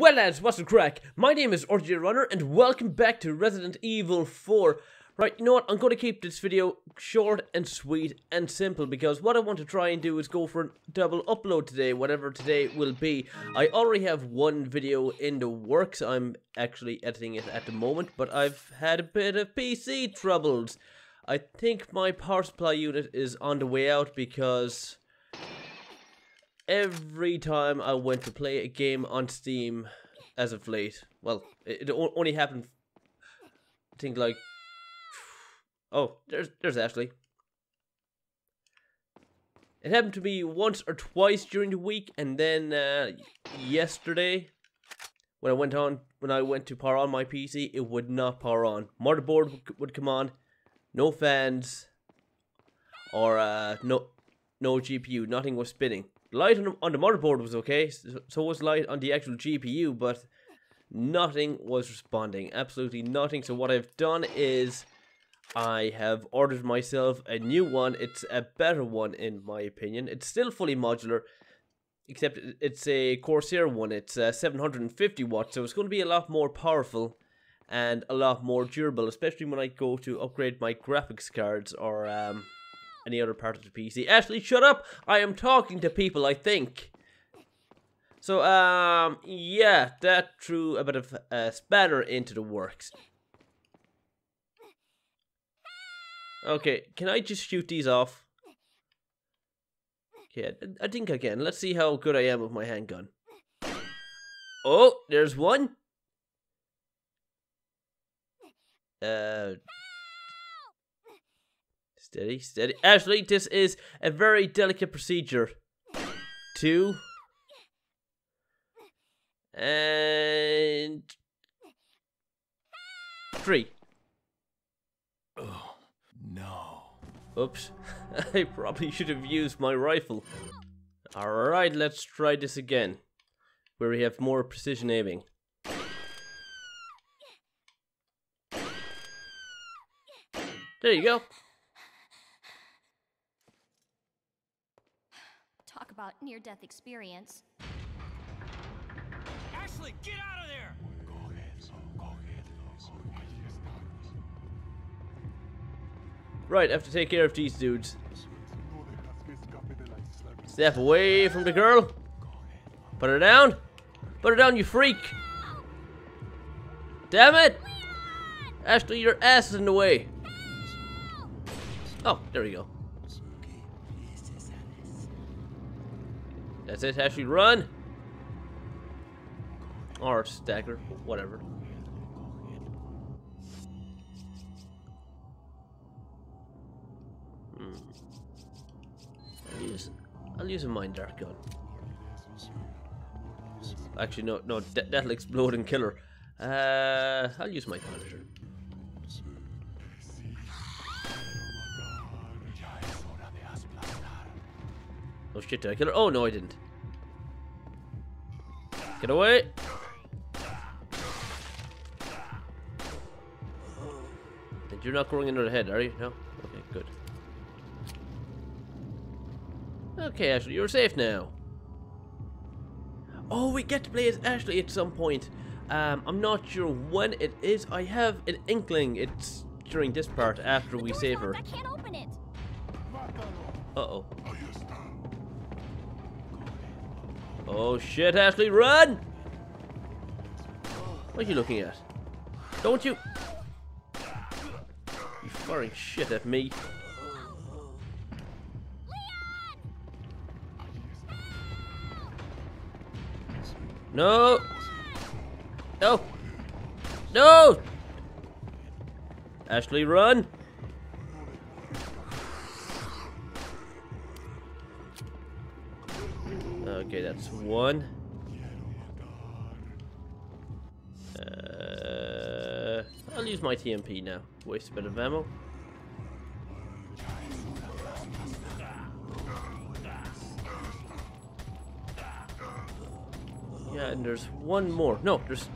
Well lads, what's the crack? My name is RJ Runner and welcome back to Resident Evil 4. Right, you know what, I'm going to keep this video short and sweet and simple because what I want to try and do is go for a double upload today, whatever today will be. I already have one video in the works, I'm actually editing it at the moment, but I've had a bit of PC troubles. I think my power supply unit is on the way out because every time I went to play a game on Steam as of late, well, it, it only happened, I think like, oh, there's, there's Ashley. It happened to me once or twice during the week, and then uh, yesterday, when I went on, when I went to power on my PC, it would not power on. Motherboard would come on, no fans, or uh, no, no GPU, nothing was spinning light on the, on the motherboard was okay, so was light on the actual GPU, but nothing was responding. Absolutely nothing. So what I've done is I have ordered myself a new one. It's a better one in my opinion. It's still fully modular, except it's a Corsair one. It's uh, 750 watts, so it's going to be a lot more powerful and a lot more durable, especially when I go to upgrade my graphics cards or um, any other part of the PC. Ashley, shut up! I am talking to people, I think. So, um, yeah, that threw a bit of uh, spanner into the works. Okay, can I just shoot these off? Okay, I think I can. Let's see how good I am with my handgun. Oh, there's one. Uh, Steady, steady. Ashley, this is a very delicate procedure. Two. And... Three. Oh, no. Oops. I probably should have used my rifle. Alright, let's try this again. Where we have more precision aiming. There you go. About near-death experience. Ashley, get out of there! Right, I have to take care of these dudes. Step away from the girl. Put her down. Put her down, you freak. Damn it! Ashley, your ass is in the way. Oh, there we go. That's it, Ashley, run! Or stagger, whatever. Hmm. I'll use, I'll use a mine dart gun. Actually, no, no, that'll explode and kill her. Uh, I'll use my Punisher. Oh shit, did I kill her? Oh no, I didn't. Get away! And you're not growing into the head, are you? No? Okay, good. Okay, Ashley, you're safe now. Oh, we get to play as Ashley at some point. Um, I'm not sure when it is. I have an inkling it's during this part after we save her. I can't open it. Uh-oh. Oh shit, Ashley, run! What are you looking at? Don't you... You firing shit at me. No! No! No! Ashley, run! One. Uh, I'll use my TMP now. Waste a bit of ammo. Yeah, and there's one more. No, there's...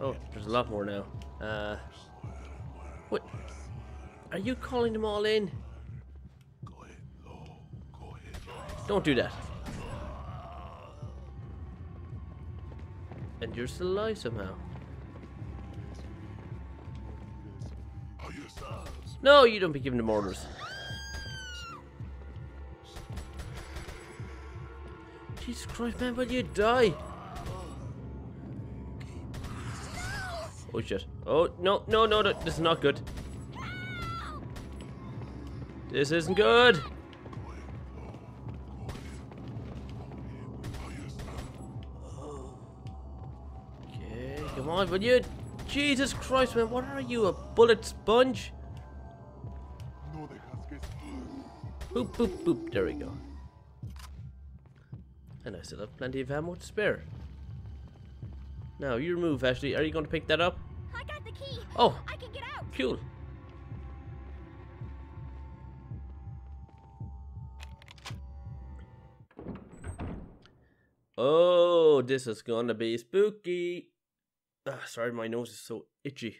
Oh, there's a lot more now. Uh, what? Are you calling them all in? Don't do that. You're still alive somehow. No, you don't be giving them orders. Jesus Christ, man, will you die? Oh shit. Oh, no, no, no, no, this is not good. This isn't good. On, will you? Jesus Christ, man, what are you, a bullet sponge? Boop, boop, boop, there we go. And I still have plenty of ammo to spare. Now, your move, Ashley. Are you going to pick that up? I got the key. Oh, I can get out. cool. Oh, this is gonna be spooky. Ah, sorry, my nose is so itchy.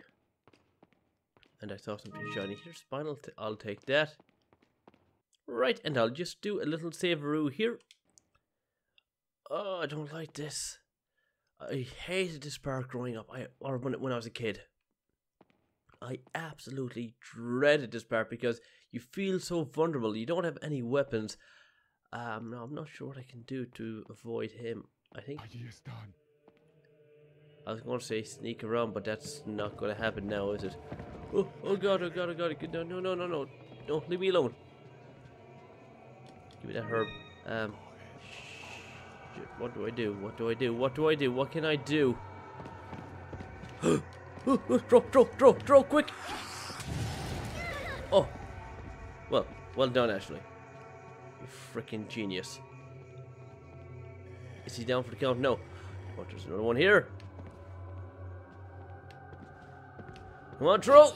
And I saw something shiny here. Spinel. T I'll take that. Right, and I'll just do a little saveroo here. Oh, I don't like this. I hated this part growing up. I or when when I was a kid. I absolutely dreaded this part because you feel so vulnerable. You don't have any weapons. Um, I'm not sure what I can do to avoid him. I think I was going to say sneak around, but that's not going to happen now, is it? Oh, oh god, oh god, oh god! No, no, no, no, no, no! Leave me alone. Give me that herb. Um, what do I do? What do I do? What do I do? What can I do? Oh, oh, Throw, throw, quick! Oh, well, well done, Ashley. You freaking genius. Is he down for the count? No. Oh, there's another one here. Come on, throw!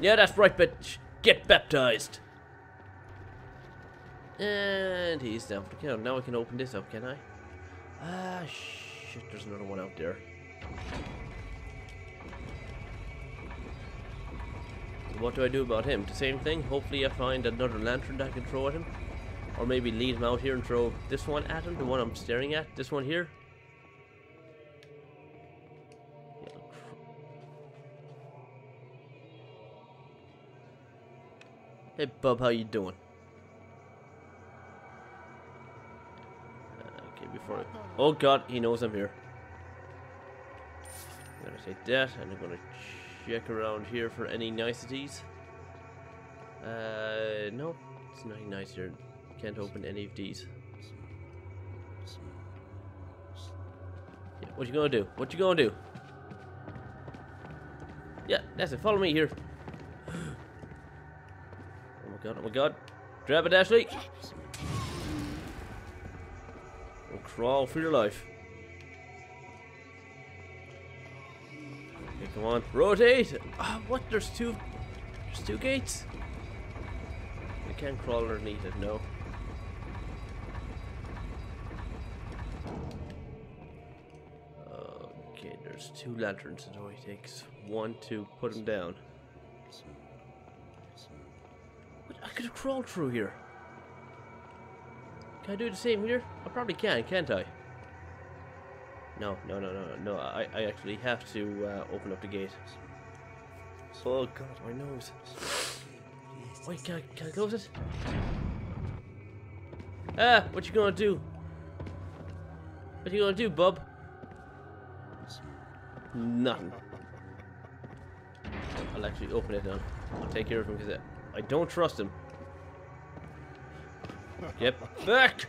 Yeah, that's right, bitch. Get baptized. And he's down for the count. Now I can open this up, can I? Ah, shit, there's another one out there. What do I do about him? The same thing. Hopefully I find another lantern that I can throw at him. Or maybe lead him out here and throw this one at him, the one I'm staring at. This one here. Hey bub, how you doing? Uh, Okay, before I... Oh god, he knows I'm here. I'm gonna take that, and I'm gonna check around here for any niceties. Uh, no, it's nothing nice here. Can't open any of these. Yeah, what you gonna do? What you gonna do? Yeah, that's it. Follow me here. Oh my god, oh my god. Grab it, Ashley. And crawl for your life. Okay, come on. Rotate! Ah, what? There's two... There's two gates? You can't crawl underneath it, no. Okay, there's two lanterns. It only takes one to put them down. Could have crawled through here. Can I do the same here? I probably can, can't I? No, no, no, no, no. I, I actually have to uh, open up the gate. Oh god, my nose. Wait, can I, can I close it? Ah, what you gonna do? What you gonna do, bub? Nothing. I'll actually open it now. I'll take care of him because I don't trust him. Get back!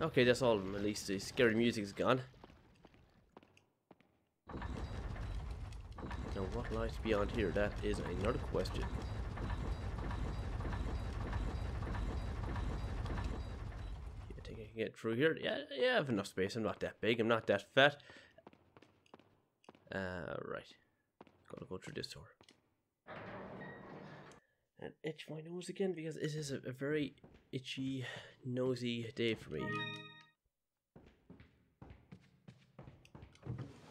Okay, that's all. At least the scary music's gone. Now, what lies beyond here? That is another question. I think I can get through here. Yeah, yeah, I have enough space. I'm not that big. I'm not that fat. Uh, right. Gotta go through this door. And itch my nose again because it is a, a very itchy, nosy day for me.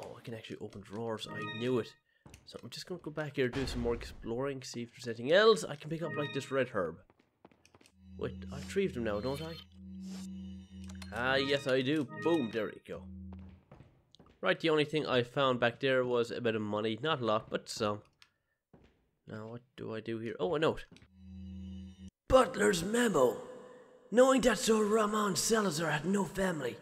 Oh, I can actually open drawers. I knew it. So I'm just gonna go back here, do some more exploring, see if there's anything else I can pick up, like this red herb. Wait, I've retrieved them now, don't I? Ah, yes I do. Boom, there we go. Right, the only thing I found back there was a bit of money. Not a lot, but some. Now, what do I do here? Oh, a note. Butler's memo. Knowing that Sir Ramon Salazar had no family,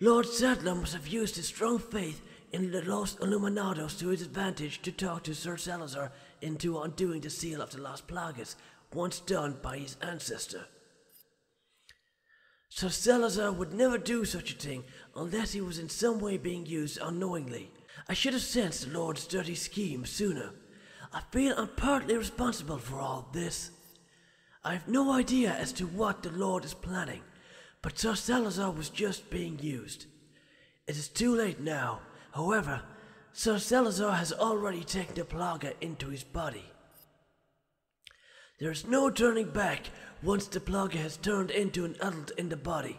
Lord Sadler must have used his strong faith in the Los Illuminados to his advantage to talk to Sir Salazar into undoing the seal of the Las Plagas, once done by his ancestor. Sir Salazar would never do such a thing unless he was in some way being used unknowingly. I should have sensed the Lord's dirty scheme sooner. I feel I'm partly responsible for all this. I have no idea as to what the Lord is planning, but Sir Salazar was just being used. It is too late now. However, Sir Salazar has already taken the Plaga into his body. There is no turning back once the Plaga has turned into an adult in the body.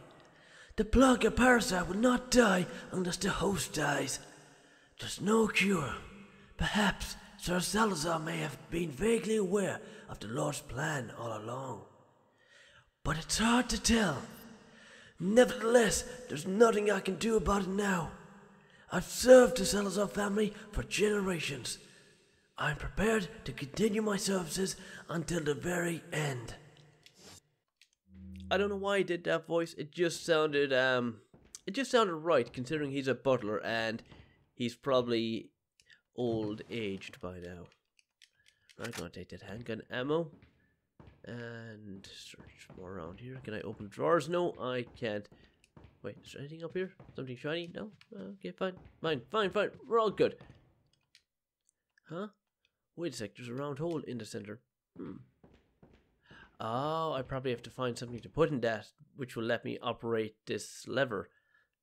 The Plaga parasite will not die unless the host dies. There's no cure. Perhaps Sir Salazar may have been vaguely aware of the Lord's plan all along. But it's hard to tell. Nevertheless, there's nothing I can do about it now. I've served the Salazar family for generations. I'm prepared to continue my services until the very end. I don't know why I did that voice. It just sounded um it just sounded right considering he's a butler and he's probably old aged by now. I'm gonna take that handgun ammo and search more around here. Can I open drawers? No, I can't. Wait, is there anything up here? Something shiny? No? Okay, fine. Fine, fine, fine. We're all good. Huh? Wait a sec, there's a round hole in the center. Hmm. Oh, I probably have to find something to put in that, which will let me operate this lever.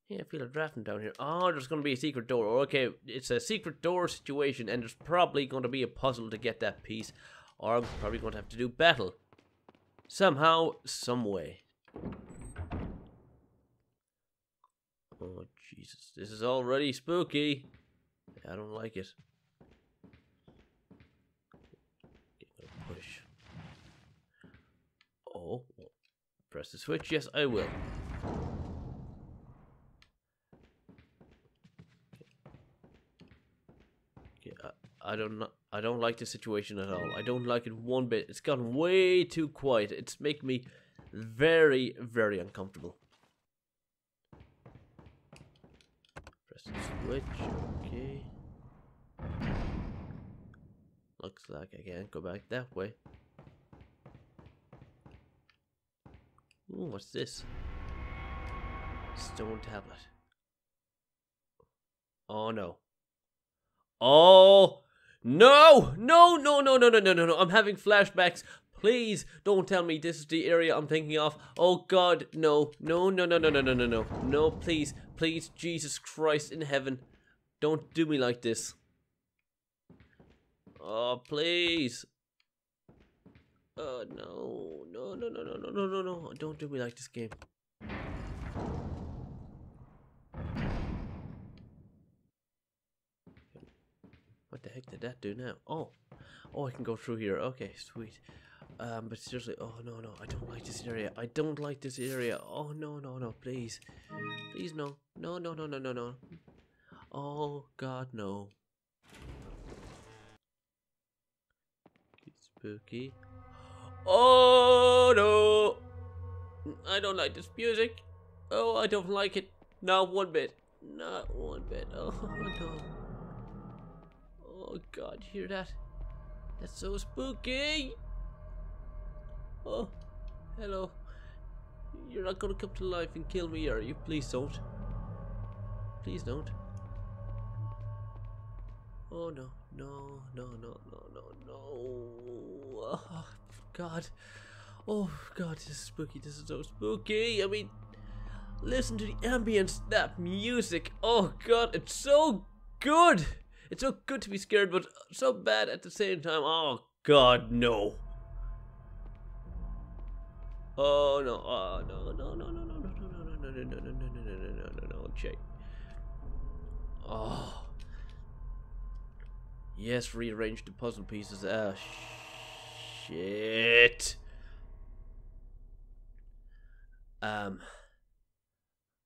Yeah, I feel a drafting down here. Oh, there's going to be a secret door. Okay, it's a secret door situation, and there's probably going to be a puzzle to get that piece. Or I'm probably going to have to do battle. Somehow, some way. Oh, Jesus. This is already spooky. I don't like it. Push. Oh, press the switch. Yes, I will. Okay, I, don't. I don't like the situation at all. I don't like it one bit. It's gotten way too quiet. It's making me very, very uncomfortable. Press the switch. Okay. Looks like I can't go back that way. Ooh, what's this? Stone tablet. Oh no. Oh no! No, no, no, no, no, no, no, no. I'm having flashbacks. Please don't tell me this is the area I'm thinking of. Oh god, no. No, no, no, no, no, no, no, no. No, please. Please, Jesus Christ in heaven. Don't do me like this. Oh, please. Oh, no. No, no, no, no, no, no, no, no. Don't do me like this game. What the heck did that do now? Oh. Oh, I can go through here. Okay, sweet. Um, but seriously, oh no, no, I don't like this area. I don't like this area. Oh no, no, no, please. Please, no. No, no, no, no, no, no. Oh, God, no. It's spooky. Oh, no. I don't like this music. Oh, I don't like it. Not one bit. Not one bit. Oh, no. Oh, God, hear that? That's so spooky. Oh, hello. You're not gonna come to life and kill me, are you? Please don't. Please don't. Oh no, no, no, no, no, no, no. Oh, God. Oh, God, this is spooky. This is so spooky. I mean, listen to the ambience, that music. Oh, God, it's so good. It's so good to be scared, but so bad at the same time. Oh, God, no. Oh no! Oh no! No! No! No! No! No! No! No! No! No! No! No! No! No! No! No! No! No! Check. Oh. Yes, rearrange the puzzle pieces. Ah, shit. Um,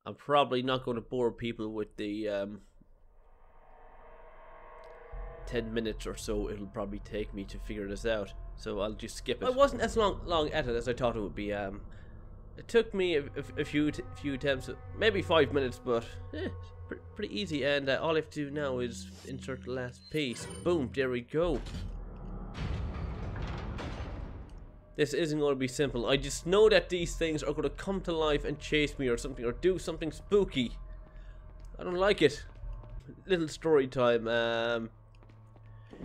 I'm probably not going to bore people with the um, 10 minutes or so it'll probably take me to figure this out. So I'll just skip it. I wasn't as long long at it as I thought it would be. Um, it took me a, a, a few few attempts, maybe five minutes, but eh, pr- pretty easy. And uh, all I have to do now is insert the last piece. Boom, there we go. This isn't going to be simple. I just know that these things are going to come to life and chase me or something, or do something spooky. I don't like it. Little story time. Um,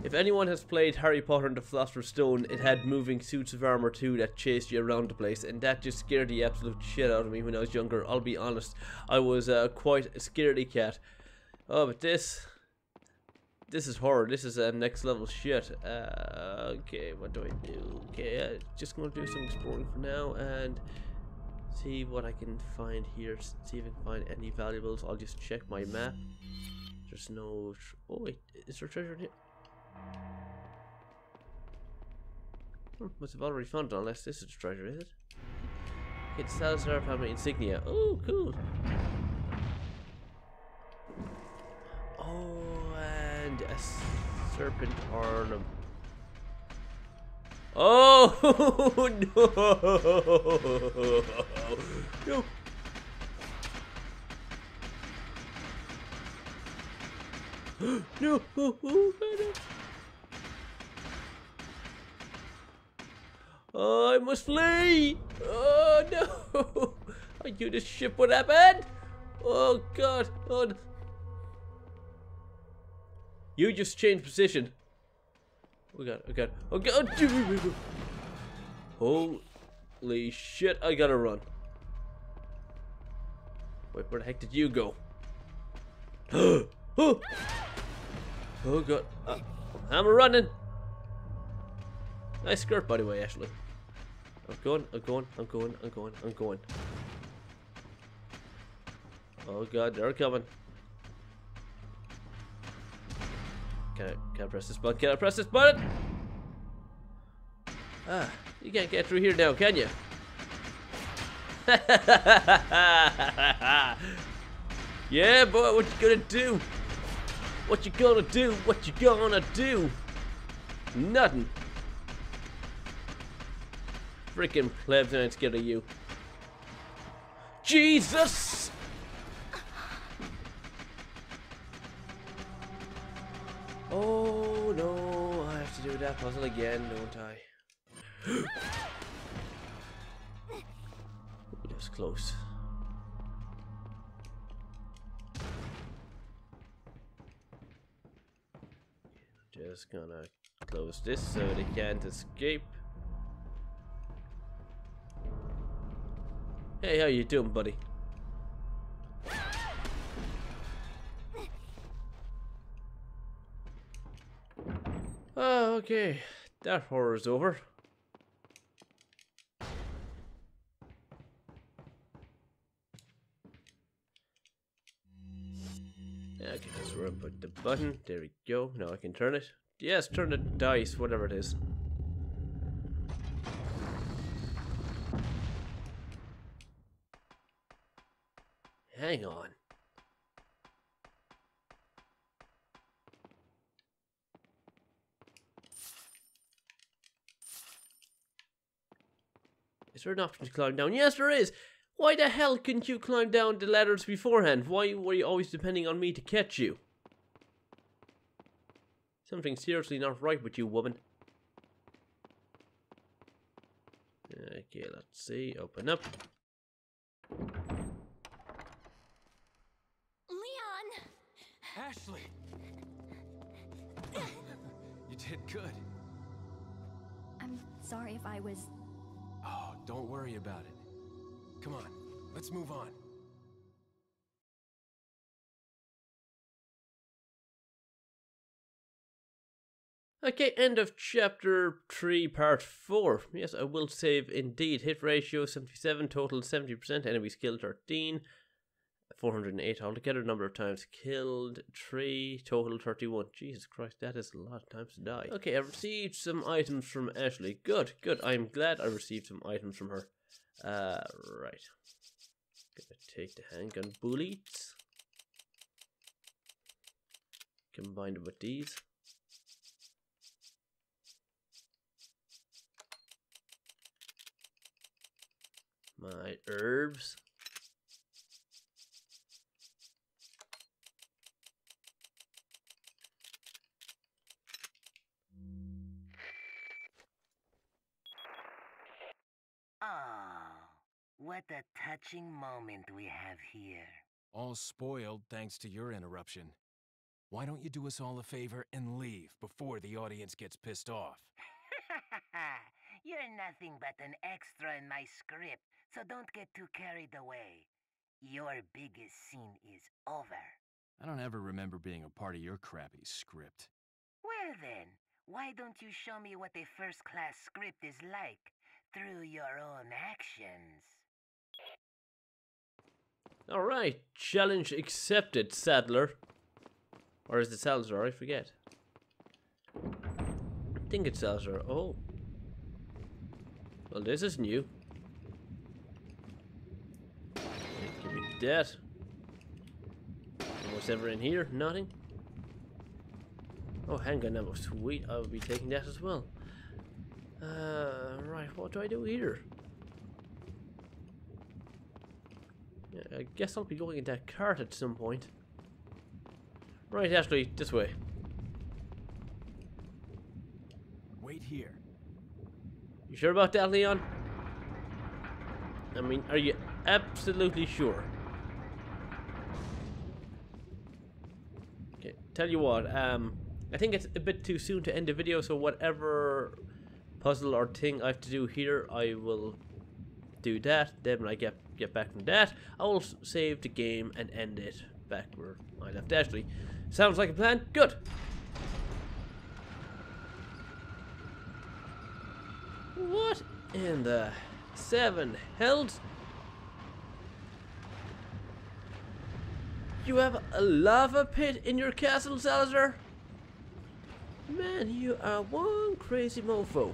if anyone has played Harry Potter and the Philosopher's Stone, it had moving suits of armor too that chased you around the place, and that just scared the absolute shit out of me when I was younger. I'll be honest, I was uh, quite a scaredy cat. Oh, but this, this is horror. This is uh, next level shit. Uh, okay, what do I do? Okay, uh, just gonna do some exploring for now and see what I can find here. See if I can find any valuables. I'll just check my map. There's no. oh wait, is there treasure here? Hmm, must have already found it unless this is a treasure, is it? It's Salazar family insignia. Oh, cool. Oh, and a serpent ornament. Oh no! No! no! Oh, no! Oh, I must flee! Oh no! I knew this ship would happen! Oh god! Oh. You just changed position. Oh god! Oh god! Oh god! Holy shit! I gotta run. Wait, where the heck did you go? oh! Oh god! Uh, I'm running. Nice skirt, by the way, Ashley. I'm going, I'm going, I'm going, I'm going, I'm going. Oh god, they're coming. Can I, can I press this button? Can I press this button? Ah, you can't get through here now, can you? yeah, boy, what you gonna do? What you gonna do? What you gonna do? Nothing. Freaking plebs, I'm scared of you. Jesus! Oh no, I have to do that puzzle again, don't I? That was close. Just gonna close this so they can't escape. Hey, how you doing, buddy? Oh, okay. That horror's over. Okay, we're gonna put the button. There we go. Now I can turn it. Yes, turn the dice, whatever it is. Hang on. Is there an option to climb down? Yes, there is. Why the hell couldn't you climb down the ladders beforehand? Why were you always depending on me to catch you? Something seriously not right with you, woman. Okay, let's see. Open up. Leon! Ashley! you did good. I'm sorry if I was. Oh, don't worry about it. Come on, let's move on. Okay, end of chapter 3, part 4. Yes, I will save indeed. Hit ratio 77, total 70%, enemies killed 13, 408 altogether, number of times killed 3, total 31. Jesus Christ, that is a lot of times to die. Okay, I received some items from Ashley. Good, good. I'm glad I received some items from her. Uh, right. Gonna take the handgun bullets. Combined with these. My herbs. Oh, what a touching moment we have here. All spoiled thanks to your interruption. Why don't you do us all a favor and leave before the audience gets pissed off? You're nothing but an extra in my script, so don't get too carried away. Your biggest scene is over. I don't ever remember being a part of your crappy script. Well then, why don't you show me what a first-class script is like through your own actions? Alright, challenge accepted, Sadler. Or is it Salazar? I forget. I think it's Salazar. Oh. Well, this is new. Give me that. What's ever in here? Nothing. Oh, handgun ammo. Sweet. I will be taking that as well. Uh. What do I do here? Yeah, I guess I'll be going in that cart at some point. Right, Ashley, this way. Wait here. You sure about that, Leon? I mean, are you absolutely sure? Okay, tell you what, um, I think it's a bit too soon to end the video, so whatever puzzle or thing I have to do here, I will do that. Then when I get get back from that, I will save the game and end it back where I left Ashley. Sounds like a plan? Good. What in the seven hells? You have a lava pit in your castle, Salazar? Man, you are one crazy mofo.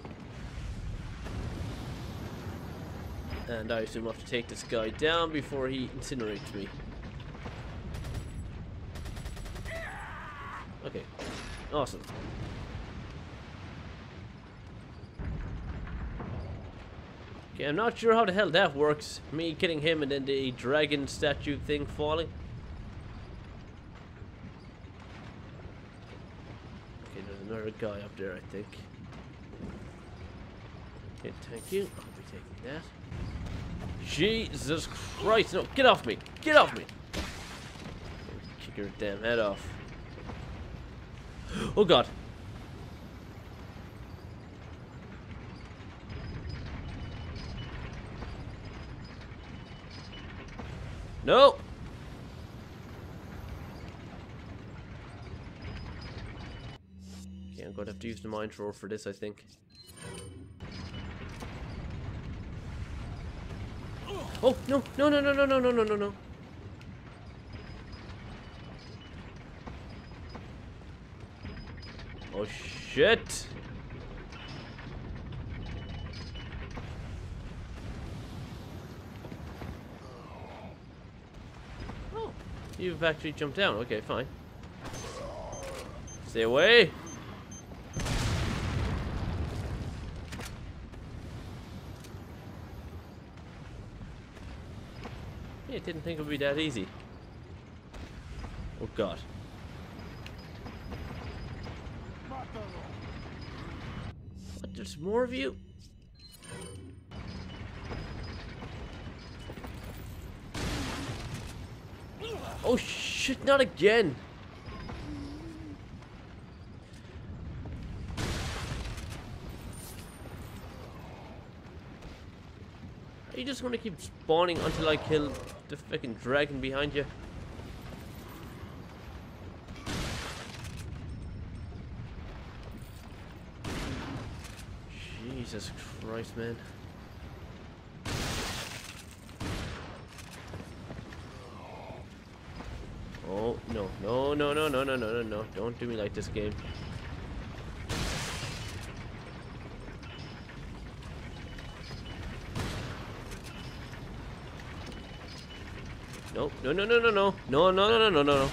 And I assume I have to take this guy down before he incinerates me. Okay, awesome. Okay, I'm not sure how the hell that works. Me killing him and then the dragon statue thing falling. Guy up there, I think. Okay, thank you. I'll be taking that. Jesus Christ, no, get off me! Get off me! Kick your damn head off. Oh god. No! I'm gonna have to use the mine thrower for this, I think. Oh, no, no, no, no, no, no, no, no, no, no. Oh, shit. Oh, you've actually jumped down. Okay, fine. Stay away. Didn't think it would be that easy. Oh god. What, there's more of you? Oh shit, not again! Just gonna keep spawning until I kill the fucking dragon behind you? Jesus Christ, man. Oh, no, no, no, no, no, no, no, no, no. Don't do me like this game. No, no, no, no, no, no. No, no, no, no, no, no.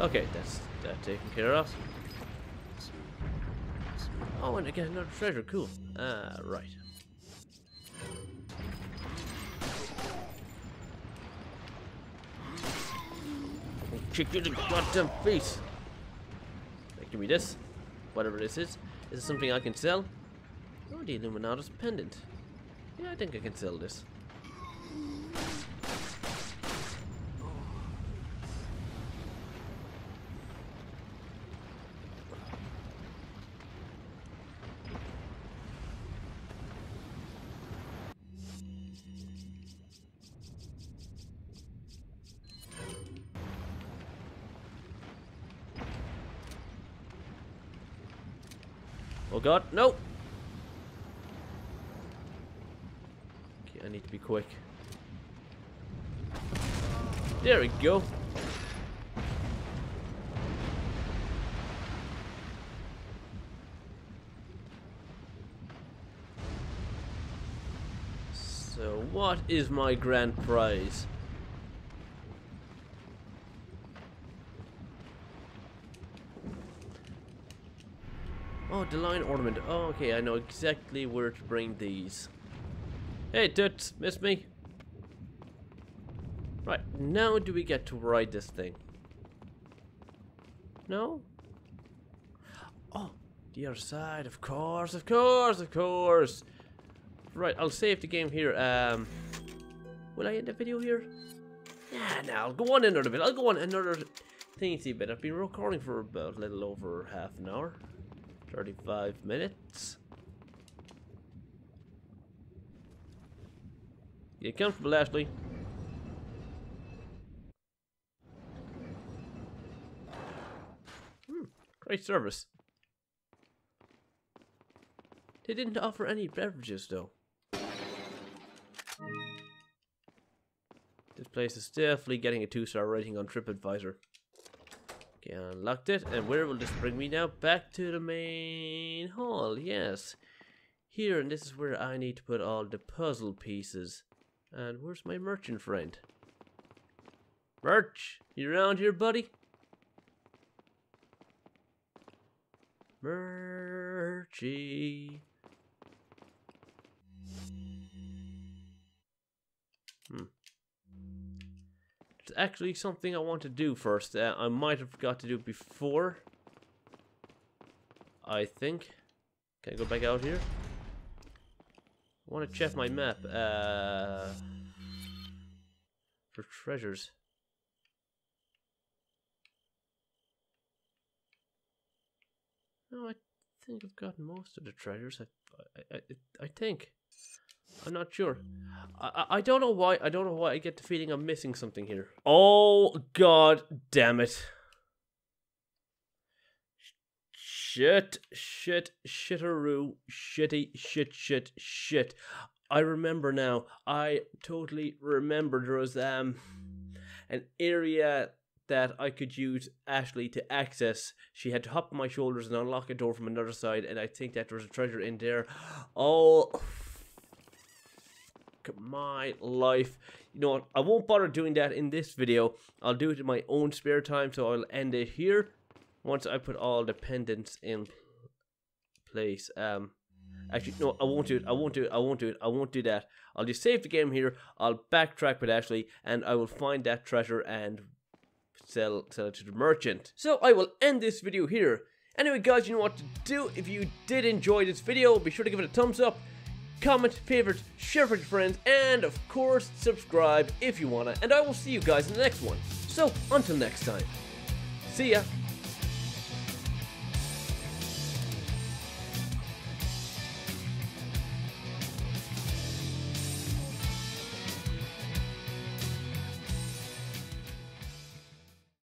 Okay, that's that taken care of. Oh, and again, another treasure. Cool. Ah, right. Kick you in the goddamn face. Give me this. Whatever this is. Is it something I can sell? Oh, the Illuminatus pendant. Yeah, I think I can sell this. Oh god, no! Okay, I need to be quick. There we go. So what is my grand prize? Oh, the lion ornament. Oh, okay, I know exactly where to bring these. Hey, toots, miss me? Right, now do we get to ride this thing? No? Oh, the other side, of course, of course, of course. Right, I'll save the game here. Um, will I end the video here? Yeah, no, I'll go on another bit. I'll go on another teensy bit. I've been recording for about a little over half an hour. 35 minutes. Get comfortable, Ashley. Hmm, great service. They didn't offer any beverages, though. This place is definitely getting a two-star rating on TripAdvisor. Okay, unlocked it. And where will this bring me now? Back to the main hall, yes. Here, and this is where I need to put all the puzzle pieces. And where's my merchant friend? Merch, you around here, buddy? Merchy. Hmm. Actually something I want to do first. Uh, I might have forgot to do before. I think. Can I go back out here? I want to check my map. Uh, for treasures. No, I think I've got most of the treasures. I, I, I, I think. I'm not sure. I, I don't know why. I don't know why I get the feeling I'm missing something here. Oh god damn it! Shit, shit, shitteroo, shitty, shit, shit, shit. I remember now. I totally remember there was um an area that I could use Ashley to access. She had to hop on my shoulders and unlock a door from another side, and I think that there was a treasure in there. Oh, my life. You know what? I won't bother doing that in this video. I'll do it in my own spare time, so I'll end it here once I put all the pendants in place. Um, actually, no, I won't do it. I won't do it. I won't do it. I won't do that. I'll just save the game here. I'll backtrack with Ashley, and I will find that treasure and sell sell it to the merchant. So I will end this video here. Anyway, guys, you know what to do. If you did enjoy this video, be sure to give it a thumbs up comment, favorite, share with your friends, and of course, subscribe if you wanna. And I will see you guys in the next one. So, until next time, see ya.